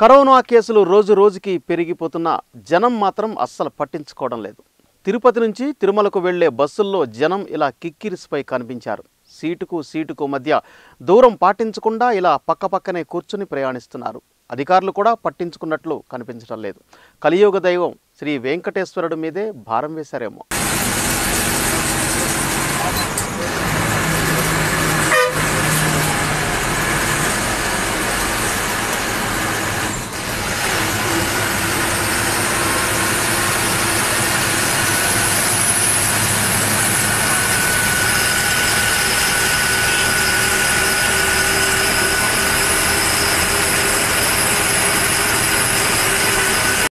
Corona కేసులు రోజు రోజుకి పెరిగిపోతున్నా జనం మాత్రం అస్సలు పట్టించుకోవడం లేదు. తిరుపతి నుంచి తిరుమలకు వెళ్ళే బస్సుల్లో జనం ఇలా కిక్కిరిసిపై కనిపించారు. సీటుకు సీటుకు మధ్య దూరం పాటించకుండా ఇలా పక్కపక్కనే కూర్చుని ప్రయాణిస్తున్నారు. అధికారులు కూడా పట్టించుకున్నట్లు కనిపించడం లేదు. కలియుగ దైవం శ్రీ వెంకటేశ్వరుడి మీదే భారం వేశారేమో.